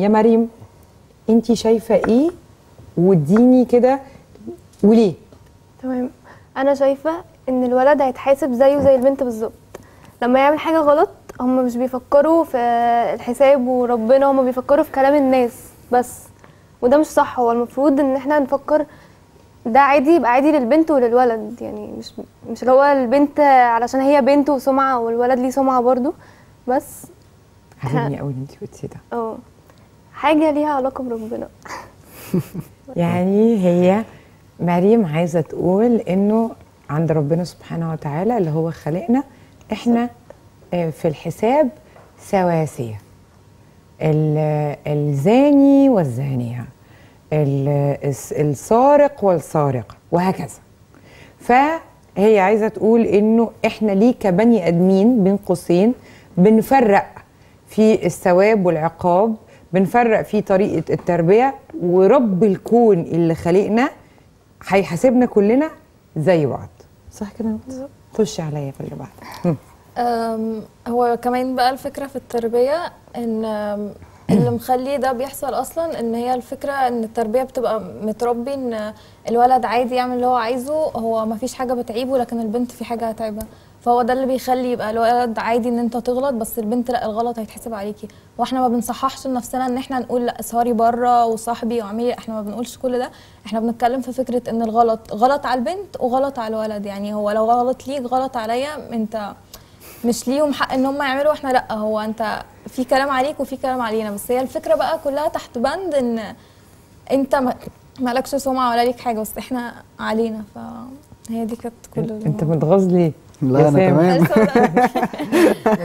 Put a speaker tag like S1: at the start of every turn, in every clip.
S1: يا مريم انت شايفة إيه؟ واديني كده. وليه؟
S2: تمام. أنا شايفة إن الولد هيتحاسب زيه زي البنت بالظبط. لما يعمل حاجة غلط هم مش بيفكروا في الحساب وربنا هم بيفكروا في كلام الناس بس. وده مش صح. هو المفروض إن إحنا نفكر ده عادي يبقى عادي للبنت وللولد. يعني مش مش اللي هو البنت علشان هي بنت وسمعة والولد ليه سمعة برضو بس.
S1: عجبني قوي اللي انت قلتيه ده.
S2: آه. حاجة ليها علاقة بربنا
S1: يعني هي مريم عايزة تقول إنه عند ربنا سبحانه وتعالى اللي هو خلقنا إحنا آه، في الحساب سواسية. ال- الزاني والزانية. ال- الس- السارق والسارقة وهكذا. فهي عايزة تقول إنه إحنا ليه كبني آدمين بين قوسين بنفرق في الثواب والعقاب بنفرق في طريقة التربية ورب الكون اللي خلقنا هيحاسبنا كلنا زي بعض. صح كده خش عليا في اللي بعد.
S3: هو كمان بقى الفكرة في التربية إن اللي مخلي ده بيحصل أصلا إن هي الفكرة إن التربية بتبقى متربي إن الولد عادي يعمل اللي هو عايزه هو ما فيش حاجة بتعيبه لكن البنت في حاجة هتعيبها. فهو ده اللي بيخلي يبقى الولد عادي إن أنت تغلط بس البنت لأ الغلط هيتحسب عليكي. وإحنا ما بنصححش لنفسنا إن إحنا نقول لأ اسهري بره وصاحبي واعملي إحنا ما بنقولش كل ده. إحنا بنتكلم في فكرة إن الغلط غلط على البنت وغلط على الولد. يعني هو لو غلط ليك غلط عليا أنت مش ليهم حق إن هم يعملوا وإحنا لأ. هو أنت في كلام عليك وفي كلام علينا. بس هي الفكرة بقى كلها تحت بند إن أنت ما- مالكش سمعة ولا ليك حاجة بس إحنا علينا. فهي دي كانت كل
S1: أنت متغاظ ليه؟
S4: لا
S1: يا
S4: أنا
S1: سام.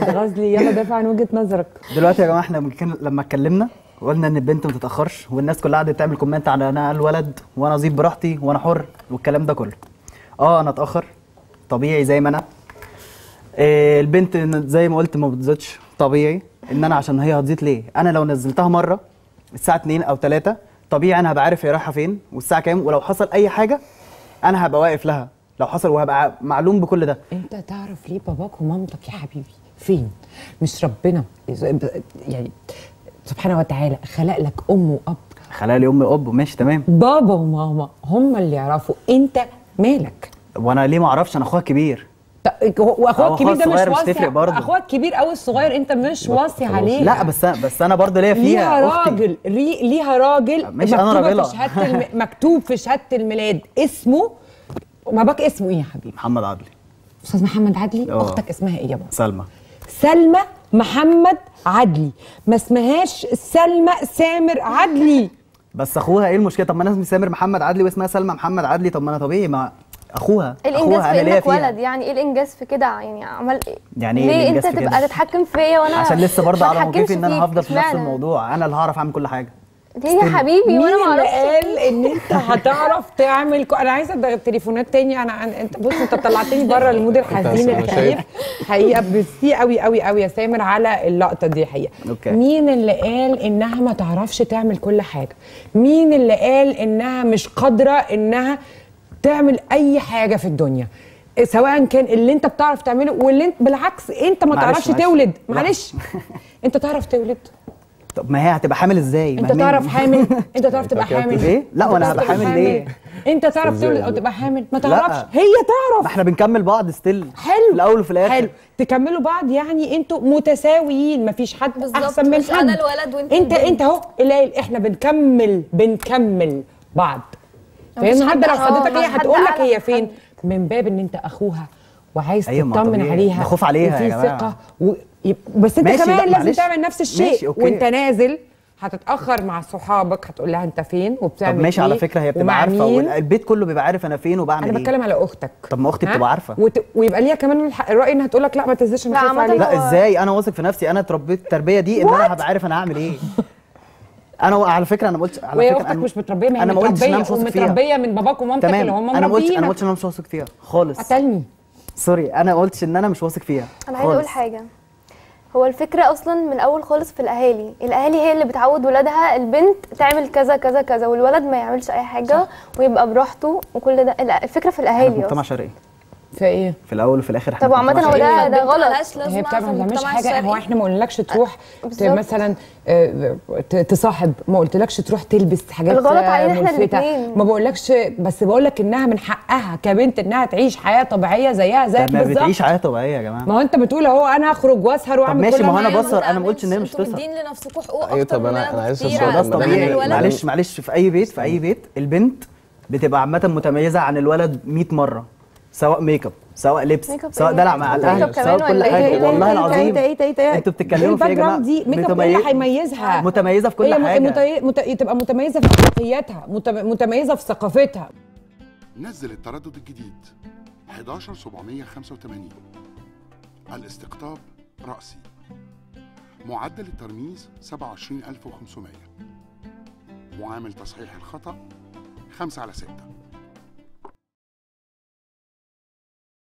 S4: تمام.
S1: ليه؟ يلا دافع عن وجهة نظرك.
S4: دلوقتي يا جماعة إحنا ممكن لما اتكلمنا وقلنا إن البنت ما تتأخرش والناس كلها قعدت تعمل كومنت على أنا الولد وأنا اضيف براحتي وأنا حر والكلام ده كله. آه أنا اتأخر. طبيعي زي ما أنا. إيه البنت زي ما قلت ما بتزيدش. طبيعي إن أنا عشان هي هتزيد ليه؟ أنا لو نزلتها مرة الساعة 2 أو 3 طبيعي أنا هبقى عارف هي رايحة فين والساعة كام ولو حصل أي حاجة أنا هبقى واقف لها. لو حصل وهبقى معلوم بكل ده.
S1: انت تعرف ليه باباك ومامتك يا حبيبي فين؟ مش ربنا. يعني سبحانه وتعالى خلق لك أم وأب.
S4: خلق لي امي وأب ماشي تمام.
S1: بابا وماما هم اللي يعرفوا. انت مالك؟
S4: وأنا ليه ما أعرفش؟ أنا اخوها كبير
S1: ط- واخوك الكبير ده مش
S4: الصغير مش
S1: واصي. أخوك الكبير قوي الصغير انت مش واصي عليه.
S4: لا بس أنا بس أنا برضه ليا فيها
S1: ليها
S4: أختي.
S1: راجل ليها راجل
S4: أنا.
S1: في شهادة الم... مكتوب في شهادة الميلاد. اسمه باباك اسمه إيه يا حبيبي؟
S4: محمد عدلي.
S1: أستاذ محمد عدلي؟
S4: آه.
S1: أختك اسمها إيه يا بابا؟
S4: سلمى.
S1: سلمى محمد عدلي. ما اسمهاش سلمى سامر عدلي.
S4: بس أخوها إيه المشكلة؟ طب ما أنا اسمي سامر محمد عدلي واسمها سلمى محمد عدلي. طب ما أنا طبيعي ما أخوها
S2: إيه الإنجاز
S4: أخوها
S2: في
S4: إنك
S2: ولد؟ يعني إيه الإنجاز في كده؟ يعني عمل إيه
S4: يعني إيه
S2: ليه أنت
S4: في
S2: تبقى؟ تتحكم فيا وأنا
S4: عشان لسه برضه
S2: ما
S4: على موقفي إن
S2: أنا.
S4: هفضل في نفس؟ الموضوع. أنا اللي هعرف أعمل كل حاجة.
S2: ليه يا حبيبي
S1: مين
S2: وأنا ما
S1: اللي
S2: أعرفش
S1: قال إن أنت هتعرف تعمل كو... أنا عايزة تليفونات تاني. أنا أنا- أنت بص أنت طلعتني بره ال mood
S5: الحزين
S1: الكئيب. حقيقة بيرسي قوي قوي قوي يا سامر على اللقطة دي حقيقة.
S4: okay.
S1: مين اللي قال إنها ما تعرفش تعمل كل حاجة؟ مين اللي قال إنها مش قادرة إنها تعمل أي حاجة في الدنيا؟ سواء كان اللي أنت بتعرف تعمله واللي انت بالعكس أنت ما تعرفش. تولد. معلش. أنت تعرف تولد.
S4: طب ما هي هتبقى حامل
S1: إزاي؟
S4: أنت؟
S1: تعرف حامل؟ أنت تعرف تبقى حامل.
S4: إيه؟ لا، وأنا
S1: تعرف
S4: هبقى حامل ليه؟
S1: أنت تعرف
S5: إزاي
S1: تولد أو
S5: يعني؟
S1: تبقى حامل؟ ما
S4: لا.
S1: تعرفش. هي
S4: ما
S1: تعرف
S4: إحنا بنكمل بعض ستيل
S1: حلو.
S4: في الأول وفي الآخر.
S1: حلو. تكملوا بعض يعني أنتوا متساويين. مفيش حد
S3: بالظبط،
S1: أحسن من حد
S3: أنا الولد
S1: وأنت
S3: أنت.
S1: أنت أهو. قليل. إحنا بنكمل بنكمل بعض. لو
S2: حد- آه،
S1: خدتك هي هتقول لك هي فين. من باب إن أنت أخوها وعايز
S4: أيوة، ما
S1: تطمن. عليها.
S4: خوف عليها
S1: وفي. ثقة. بس انت كمان
S4: لا،
S1: لازم
S4: معلش.
S1: تعمل نفس الشيء. وانت نازل هتتأخر مع صحابك هتقول لها انت فين وبتعمل
S4: طب ماشي على
S1: إيه
S4: فكرة هي بتبقى
S1: عارفة.
S4: والبيت كله بيبقى عارف أنا فين وبعمل
S1: أنا
S4: إيه.
S1: بتكلم على أختك.
S4: طب ما
S1: أختي؟
S4: بتبقى عارفة.
S1: وت... ويبقى ليها كمان الرأي إنها تقول لك لا ما تنزلش
S2: لا،
S1: أنا
S2: هو-
S4: لا إزاي؟ أنا واثق في نفسي. أنا اتربيت التربية دي إن أنا هبقى عارف أنا هعمل إيه. أنا على فكرة أنا ما قلتش على
S1: وهي
S4: فكرة
S1: أختك
S4: أنا-
S1: مش متربية ما هي
S4: أنا ما قلتش إن أنا
S1: متربية
S4: مش واثق فيها.
S1: ومتربيه من باباك ومامتك اللي
S4: تمام
S1: هم
S4: أنا ما قلتش أنا ما
S1: مربينك.
S4: قلتش إن أنا مش واثق فيها. خالص.
S1: قتلني
S4: سوري أنا ما قلتش إن أنا مش واثق فيها.
S2: أنا عايزة
S4: أقول.
S2: حاجة. هو الفكرة أصلا من الأول خالص في الأهالي. الأهالي هي اللي بتعود ولادها البنت تعمل كذا كذا كذا والولد ما يعملش أي حاجة ويبقى براحته وكل ده. لا، الفكرة في
S4: في مجتمع شرقي.
S1: في إيه
S4: في الأول وفي الآخر إحنا
S2: طب عامة هو. ده- ده
S3: البنت
S2: غلط.
S1: هي بتعمل ما بتعملش حاجة هو. إحنا ما قلنالكش تروح ت-
S2: بالظبط.
S1: مثلا آه، تصاحب ما قلتلكش تروح تلبس حاجات
S2: الغلط علينا
S1: آه،
S2: إحنا
S1: ملفتة.
S2: الاتنين.
S1: ما بقولكش بس بقول لك إنها من حقها كبنت إنها تعيش حياة طبيعية زيها زيك
S4: طب ما بتعيش حياة طبيعية يا جماعة
S1: ما هو أنت بتقول أهو أنا هخرج
S4: وأسهر
S1: وأعمل
S4: ماشي ما هو
S1: أنا.
S4: بسهر أنا ما قلتش إن هي مش تسهر
S3: مدين لنفسكم حقوق
S5: أيوة،
S3: أكتر
S5: طب أنا-
S3: مننا
S5: أنا عايز
S4: ده
S3: الولد.
S4: معلش معلش في أي بيت في أي بيت البنت بتبقى عامة متميزة عن الولد 100 مرة سواء ميك اب سواء لبس سواء
S2: إيه؟
S4: دلع مع
S2: ميك اب
S4: الأهل
S2: كمان
S4: سواء كل
S2: إيه؟
S4: حاجة.
S2: إيه؟
S4: والله؟ العظيم أنتوا بتتكلموا في يا جماعة؟
S1: دي ميك اب اللي هيميزها
S4: متميزة في كل حاجة.
S1: متي... مت... تبقى متميزة في اخلاقياتها مت... متميزة في ثقافتها.
S6: نزل التردد الجديد. 11785 الاستقطاب رأسي. معدل الترميز 27500 معامل تصحيح الخطأ 5 على 6